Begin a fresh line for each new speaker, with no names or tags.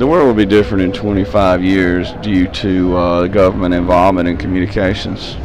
The world will be different in 25 years due to uh, government involvement in communications.